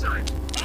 inside.